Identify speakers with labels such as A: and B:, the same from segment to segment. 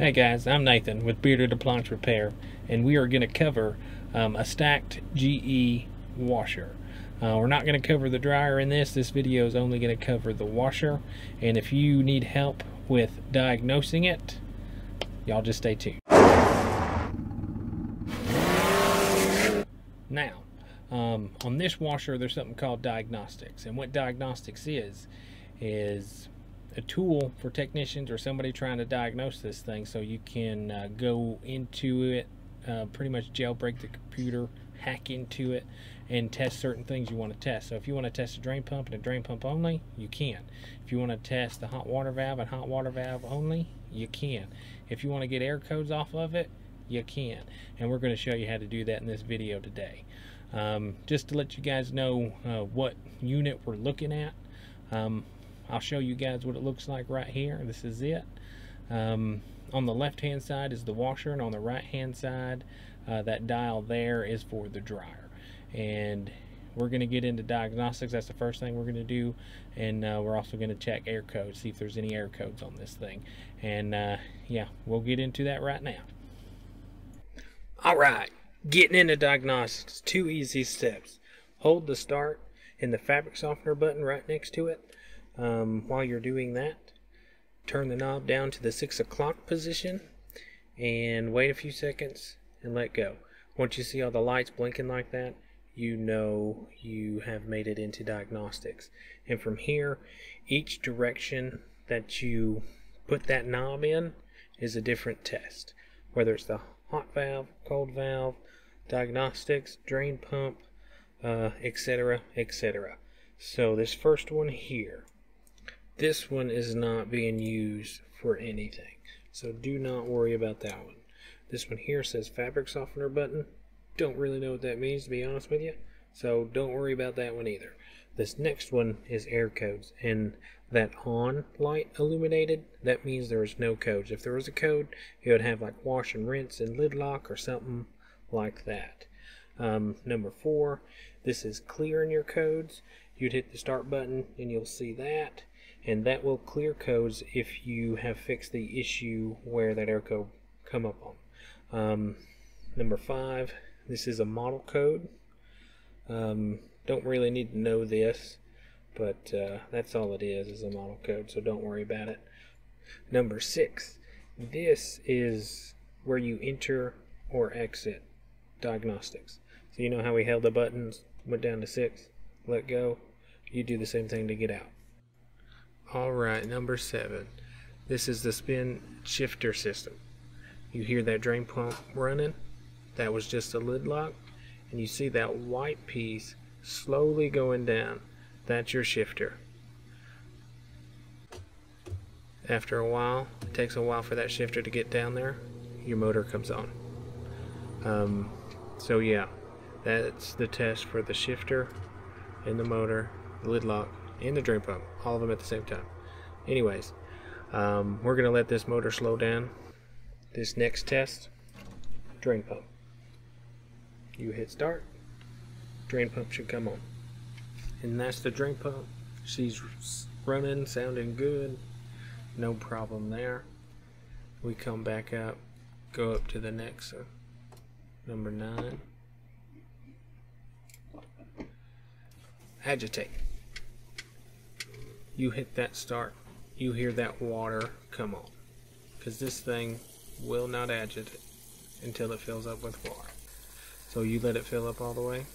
A: Hey guys, I'm Nathan with Bearded Appliance Repair, and we are going to cover um, a stacked GE washer. Uh, we're not going to cover the dryer in this. This video is only going to cover the washer, and if you need help with diagnosing it, y'all just stay tuned. Now, um, on this washer, there's something called diagnostics, and what diagnostics is, is a tool for technicians or somebody trying to diagnose this thing so you can uh, go into it uh, pretty much jailbreak the computer hack into it and test certain things you want to test. So if you want to test a drain pump and a drain pump only you can. If you want to test the hot water valve and hot water valve only you can. If you want to get error codes off of it you can. And we're going to show you how to do that in this video today. Um, just to let you guys know uh, what unit we're looking at um, I'll show you guys what it looks like right here. This is it. Um, on the left hand side is the washer and on the right hand side uh, that dial there is for the dryer. And we're going to get into diagnostics. That's the first thing we're going to do. And uh, we're also going to check error codes see if there's any error codes on this thing. And uh, yeah we'll get into that right now. All right getting into diagnostics. Two easy steps. Hold the start and the fabric softener button right next to it um, while you're doing that, turn the knob down to the 6 o'clock position and wait a few seconds and let go. Once you see all the lights blinking like that, you know you have made it into diagnostics. And from here, each direction that you put that knob in is a different test. Whether it's the hot valve, cold valve, diagnostics, drain pump, etc., uh, etc. Et so this first one here, this one is not being used for anything. So do not worry about that one. This one here says fabric softener button. Don't really know what that means to be honest with you. So don't worry about that one either. This next one is error codes and that on light illuminated, that means there is no codes. If there was a code, it would have like wash and rinse and lid lock or something like that. Um, number four, this is clear in your codes. You'd hit the start button and you'll see that and that will clear codes if you have fixed the issue where that error code come up on. Um, number five, this is a model code. Um, don't really need to know this, but uh, that's all it is, is a model code, so don't worry about it. Number six, this is where you enter or exit diagnostics. So you know how we held the buttons, went down to six, let go, you do the same thing to get out. Alright, number seven. This is the spin shifter system. You hear that drain pump running? That was just a lid lock. And you see that white piece slowly going down. That's your shifter. After a while, it takes a while for that shifter to get down there, your motor comes on. Um, so yeah, that's the test for the shifter and the motor, the lid lock, and the drain pump, all of them at the same time. Anyways, um, we're going to let this motor slow down. This next test, drain pump. You hit start, drain pump should come on. And that's the drain pump. She's running, sounding good. No problem there. We come back up, go up to the next uh, number nine. Agitate you hit that start, you hear that water come on. Because this thing will not agitate until it fills up with water. So you let it fill up all the way,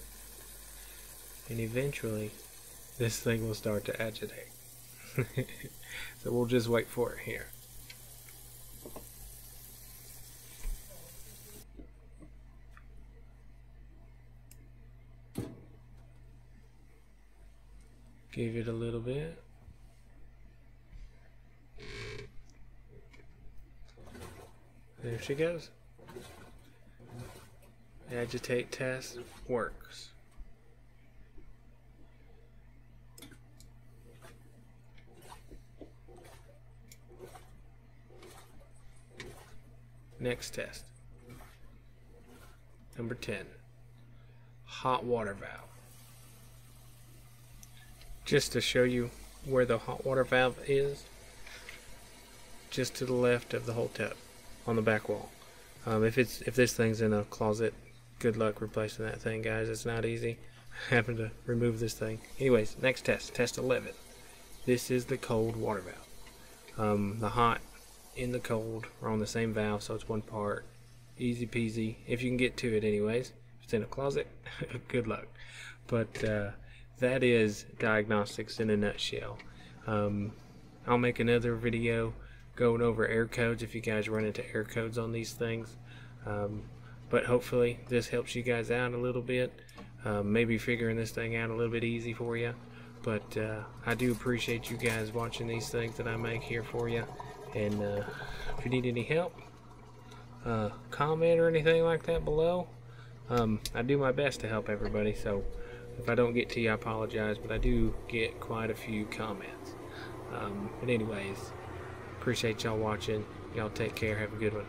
A: and eventually this thing will start to agitate. so we'll just wait for it here. Give it a little bit. There she goes. Agitate test works. Next test. Number 10. Hot water valve. Just to show you where the hot water valve is, just to the left of the whole tub on the back wall. Um, if it's if this thing's in a closet, good luck replacing that thing, guys. It's not easy. Having to remove this thing. Anyways, next test, test 11. This is the cold water valve. Um, the hot and the cold are on the same valve, so it's one part. Easy peasy, if you can get to it anyways. If it's in a closet, good luck. But uh, that is diagnostics in a nutshell. Um, I'll make another video going over error codes if you guys run into error codes on these things. Um, but hopefully this helps you guys out a little bit. Um, maybe figuring this thing out a little bit easy for you. But uh, I do appreciate you guys watching these things that I make here for you. And uh, if you need any help, uh, comment or anything like that below. Um, I do my best to help everybody, so if I don't get to you, I apologize, but I do get quite a few comments. Um, but anyways, appreciate y'all watching. Y'all take care. Have a good one.